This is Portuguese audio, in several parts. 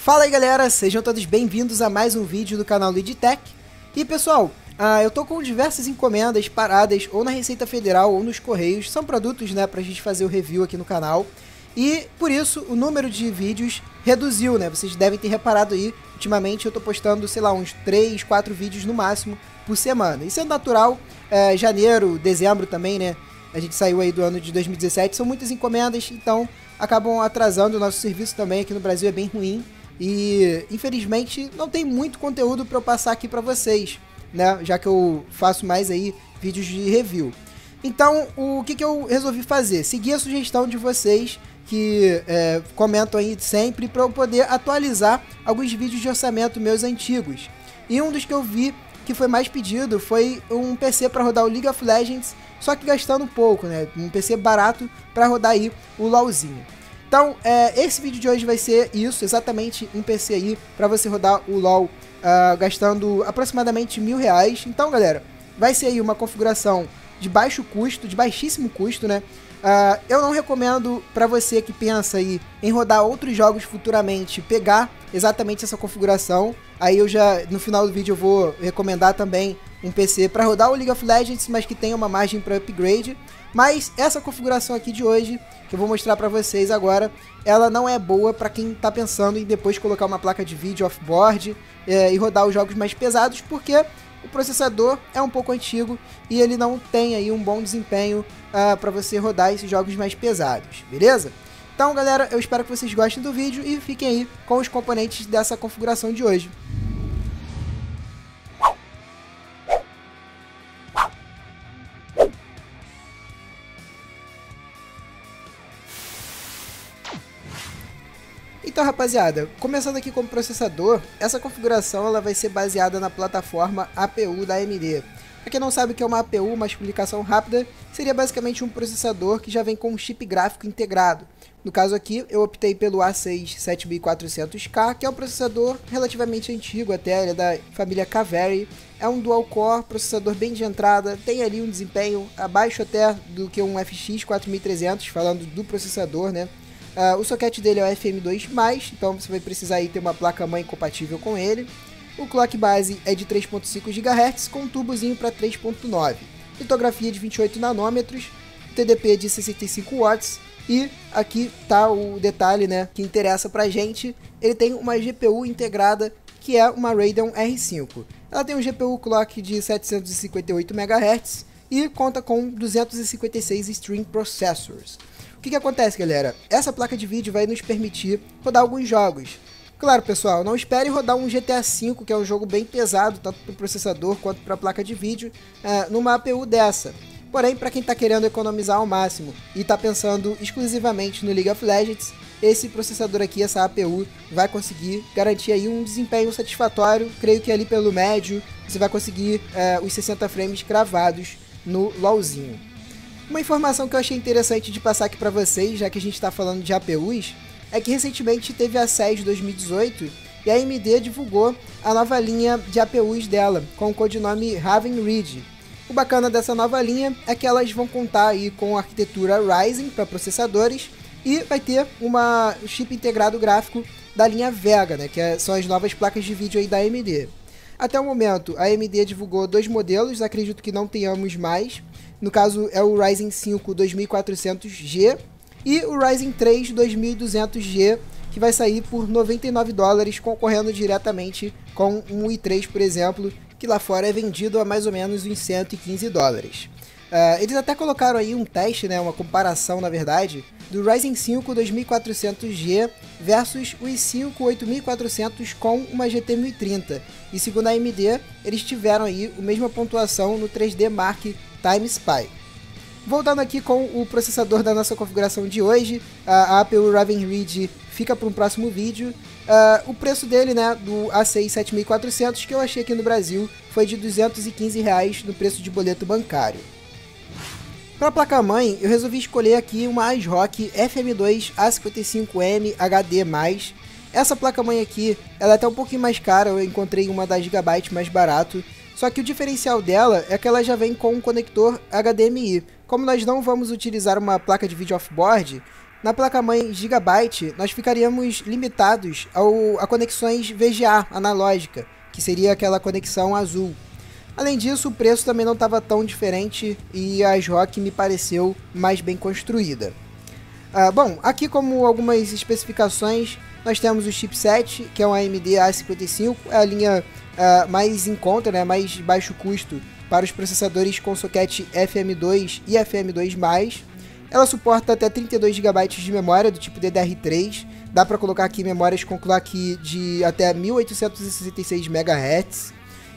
Fala aí galera, sejam todos bem-vindos a mais um vídeo do canal Lidtech. E pessoal, ah, eu tô com diversas encomendas paradas ou na Receita Federal ou nos Correios, são produtos né, pra gente fazer o review aqui no canal. E por isso o número de vídeos reduziu, né? Vocês devem ter reparado aí, ultimamente eu tô postando, sei lá, uns 3, 4 vídeos no máximo por semana. Isso é natural, é, janeiro, dezembro também, né? A gente saiu aí do ano de 2017, são muitas encomendas, então acabam atrasando o nosso serviço também aqui no Brasil, é bem ruim. E infelizmente não tem muito conteúdo para eu passar aqui para vocês, né? Já que eu faço mais aí vídeos de review. Então, o que, que eu resolvi fazer? Seguir a sugestão de vocês que é, comentam aí sempre para eu poder atualizar alguns vídeos de orçamento meus antigos. E um dos que eu vi que foi mais pedido foi um PC para rodar o League of Legends, só que gastando pouco, né? Um PC barato para rodar aí o LoLzinho. Então, é, esse vídeo de hoje vai ser isso, exatamente um PC aí para você rodar o LoL uh, gastando aproximadamente mil reais. Então, galera, vai ser aí uma configuração de baixo custo, de baixíssimo custo, né? Uh, eu não recomendo para você que pensa aí em rodar outros jogos futuramente pegar exatamente essa configuração. Aí eu já no final do vídeo eu vou recomendar também um PC para rodar o League of Legends, mas que tenha uma margem para upgrade. Mas essa configuração aqui de hoje, que eu vou mostrar para vocês agora, ela não é boa para quem está pensando em depois colocar uma placa de vídeo off-board é, e rodar os jogos mais pesados, porque o processador é um pouco antigo e ele não tem aí um bom desempenho uh, ah, para você rodar esses jogos mais pesados, beleza? Então, galera, eu espero que vocês gostem do vídeo e fiquem aí com os componentes dessa configuração de hoje. Então, rapaziada, começando aqui com o processador, essa configuração ela vai ser baseada na plataforma APU da AMD. Para quem não sabe o que é uma APU, uma explicação rápida, seria basicamente um processador que já vem com um chip gráfico integrado. No caso aqui, eu optei pelo A6 7400K, que é um processador relativamente antigo até, ele é da família Kaveri. É um dual-core, processador bem de entrada, tem ali um desempenho abaixo até do que um FX 4300, falando do processador, né? Uh, o socket dele é o FM2+, então você vai precisar aí ter uma placa-mãe compatível com ele. O clock base é de 3.5 GHz com um tubozinho para 3.9. Litografia de 28 nanômetros, TDP de 65 watts e aqui tá o detalhe, né, que interessa pra gente. Ele tem uma GPU integrada que é uma Radeon R5. Ela tem um GPU clock de 758 MHz e conta com 256 string processors. O que, que acontece, galera? Essa placa de vídeo vai nos permitir rodar alguns jogos. Claro, pessoal, não espere rodar um GTA V, que é um jogo bem pesado, tanto para o processador quanto para a placa de vídeo, é, numa APU dessa. Porém, para quem está querendo economizar ao máximo e está pensando exclusivamente no League of Legends, esse processador aqui, essa APU, vai conseguir garantir aí um desempenho satisfatório. Creio que ali pelo médio você vai conseguir é, os 60 frames cravados no LOLzinho. Uma informação que eu achei interessante de passar aqui para vocês, já que a gente está falando de APUs, é que recentemente teve a CES 2018 e a AMD divulgou a nova linha de APUs dela, com o codinome Raven Ridge. O bacana dessa nova linha é que elas vão contar aí com a arquitetura Ryzen para processadores e vai ter uma chip integrado gráfico da linha Vega, né, que é, são as novas placas de vídeo aí da AMD. Até o momento, a AMD divulgou dois modelos, acredito que não tenhamos mais, no caso, é o Ryzen 5 2400G e o Ryzen 3 2200G, que vai sair por 99 dólares, concorrendo diretamente com um i3, por exemplo, que lá fora é vendido a mais ou menos uns 115 dólares. Uh, eles até colocaram aí um teste, né, uma comparação na verdade, do Ryzen 5 2400G versus o i5 8400 com uma GT 1030. E segundo a AMD, eles tiveram aí a mesma pontuação no 3D Mark Time Spy. Voltando aqui com o processador da nossa configuração de hoje, a APU Raven Ridge fica para um próximo vídeo. Uh, o preço dele, né, do A6 7400, que eu achei aqui no Brasil, foi de 215 reais no preço de boleto bancário. Para a placa-mãe, eu resolvi escolher aqui uma ASRock FM2 A55M HD+. Essa placa-mãe aqui, ela é até um pouquinho mais cara, eu encontrei uma da Gigabyte mais barato, só que o diferencial dela é que ela já vem com um conector HDMI. Como nós não vamos utilizar uma placa de vídeo off-board, na placa-mãe Gigabyte, nós ficaríamos limitados ao, a conexões VGA analógica, que seria aquela conexão azul. Além disso, o preço também não estava tão diferente e a ASRock me pareceu mais bem construída. Uh, bom, aqui como algumas especificações, nós temos o chipset, que é um AMD A55, é a linha uh, mais em conta, né, mais baixo custo para os processadores com socket FM2 e FM2+. Ela suporta até 32 GB de memória do tipo DDR3, dá para colocar aqui memórias com clock de até 1866 MHz.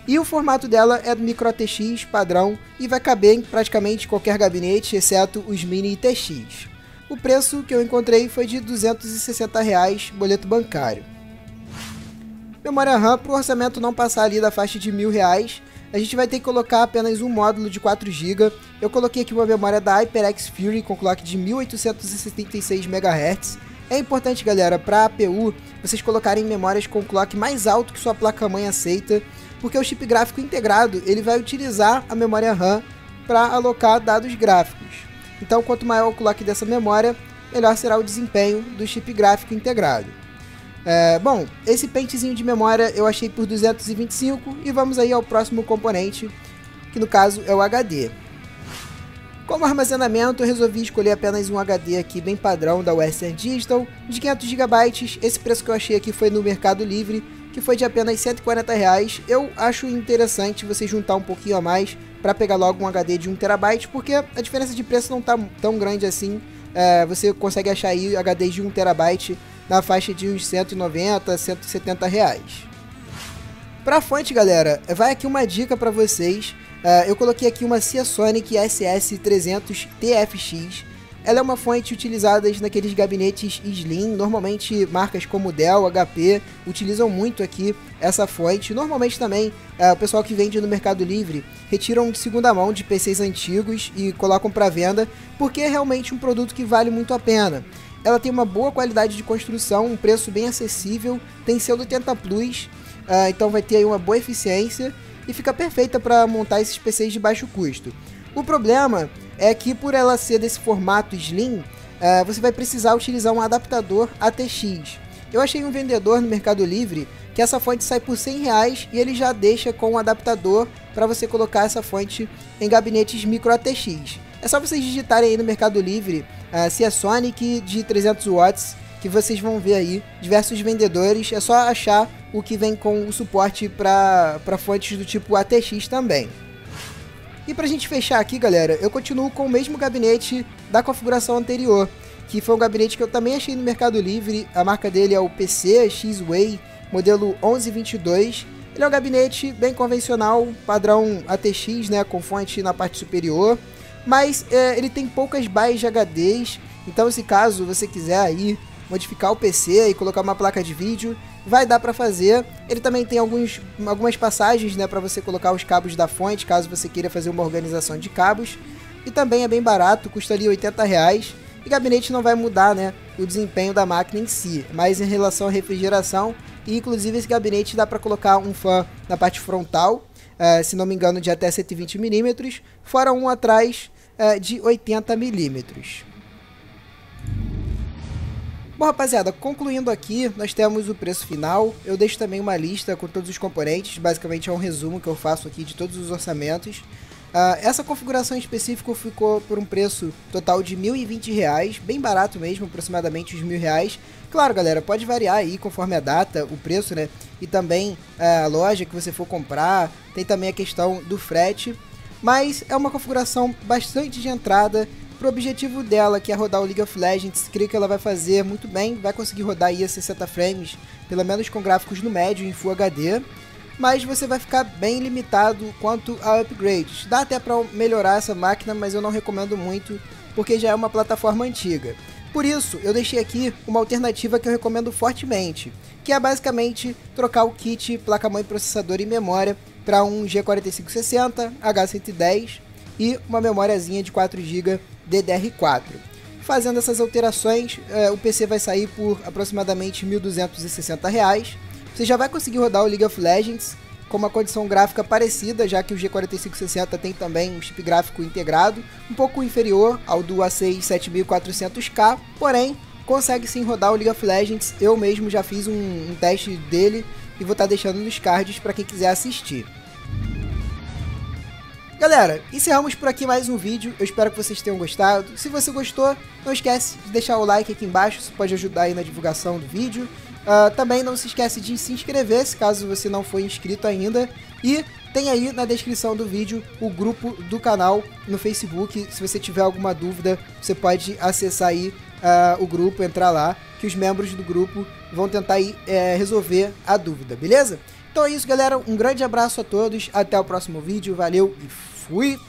E o formato dela é do micro ATX padrão e vai caber em praticamente qualquer gabinete, exceto os mini TX. O preço que eu encontrei foi de 260 reais, boleto bancário. Memória RAM, para o orçamento não passar ali da faixa de mil reais, a gente vai ter que colocar apenas um módulo de 4 GB. Eu coloquei aqui uma memória da HyperX Fury com clock de 1876 MHz. É importante, galera, para a APU, vocês colocarem memórias com clock mais alto que sua placa-mãe aceita, porque o chip gráfico integrado ele vai utilizar a memória RAM para alocar dados gráficos. Então, quanto maior o clock dessa memória, melhor será o desempenho do chip gráfico integrado. É, bom, esse pentezinho de memória eu achei por 225 e vamos aí ao próximo componente, que no caso é o HD. Como armazenamento, eu resolvi escolher apenas um HD aqui bem padrão da Western Digital, de 500 GB. Esse preço que eu achei aqui foi no Mercado Livre, que foi de apenas 140 reais. Eu acho interessante você juntar um pouquinho a mais para pegar logo um HD de 1TB, porque a diferença de preço não está tão grande assim. É, você consegue achar aí HDs de 1TB na faixa de uns 190, 170 reais. Para fonte, galera, vai aqui uma dica para vocês. Uh, eu coloquei aqui uma Seasonic SS300 TFX ela é uma fonte utilizada naqueles gabinetes Slim, normalmente marcas como Dell, HP utilizam muito aqui essa fonte. Normalmente também é, o pessoal que vende no Mercado Livre retiram de segunda mão de PCs antigos e colocam para venda, porque é realmente um produto que vale muito a pena. Ela tem uma boa qualidade de construção, um preço bem acessível, tem selo 80 Plus, uh, então vai ter aí uma boa eficiência e fica perfeita para montar esses PCs de baixo custo. O problema é que por ela ser desse formato slim, uh, você vai precisar utilizar um adaptador ATX. Eu achei um vendedor no Mercado Livre que essa fonte sai por 100 reais e ele já deixa com um adaptador para você colocar essa fonte em gabinetes micro ATX. É só vocês digitarem aí no Mercado Livre uh, se é Sonic de 300 watts que vocês vão ver aí diversos vendedores. É só achar o que vem com o suporte para fontes do tipo ATX também. E pra gente fechar aqui, galera, eu continuo com o mesmo gabinete da configuração anterior, que foi um gabinete que eu também achei no Mercado Livre. A marca dele é o PC X-Way, modelo 1122. Ele é um gabinete bem convencional, padrão ATX, né, com fonte na parte superior, mas é, ele tem poucas bays de HDs, então se caso você quiser aí modificar o PC e colocar uma placa de vídeo, vai dar para fazer. Ele também tem alguns, algumas passagens né, para você colocar os cabos da fonte, caso você queira fazer uma organização de cabos. E também é bem barato, custaria 80 reais. E gabinete não vai mudar né, o desempenho da máquina em si, mas em relação à refrigeração. E inclusive esse gabinete dá para colocar um fã na parte frontal, uh, se não me engano, de até 120 mm, fora um atrás uh, de 80 mm. Bom, rapaziada, concluindo aqui, nós temos o preço final. Eu deixo também uma lista com todos os componentes, basicamente é um resumo que eu faço aqui de todos os orçamentos. Uh, essa configuração em específico ficou por um preço total de R$ 1.020, bem barato mesmo, aproximadamente os R$ reais. Claro, galera, pode variar aí conforme a data, o preço, né? E também uh, a loja que você for comprar, tem também a questão do frete. Mas é uma configuração bastante de entrada, Pro objetivo dela, que é rodar o League of Legends, creio que ela vai fazer muito bem, vai conseguir rodar aí a 60 frames, pelo menos com gráficos no médio em Full HD, mas você vai ficar bem limitado quanto a upgrades. Dá até para melhorar essa máquina, mas eu não recomendo muito, porque já é uma plataforma antiga. Por isso, eu deixei aqui uma alternativa que eu recomendo fortemente, que é basicamente trocar o kit placa-mãe, processador e memória para um G4560, H110 e uma memóriazinha de 4 GB DDR4. Fazendo essas alterações, é, o PC vai sair por aproximadamente R$ 1.260. Você já vai conseguir rodar o League of Legends com uma condição gráfica parecida, já que o G4560 tem também um chip gráfico integrado, um pouco inferior ao do A6 7400K, porém consegue sim rodar o League of Legends. Eu mesmo já fiz um, um teste dele e vou estar tá deixando nos cards para quem quiser assistir. Galera, encerramos por aqui mais um vídeo, eu espero que vocês tenham gostado. Se você gostou, não esquece de deixar o like aqui embaixo, isso pode ajudar aí na divulgação do vídeo. Uh, também não se esquece de se inscrever, se caso você não for inscrito ainda. E tem aí na descrição do vídeo o grupo do canal no Facebook. Se você tiver alguma dúvida, você pode acessar aí uh, o grupo, entrar lá, que os membros do grupo vão tentar aí, é, resolver a dúvida, beleza? Então é isso, galera. Um grande abraço a todos. Até o próximo vídeo. Valeu e fui!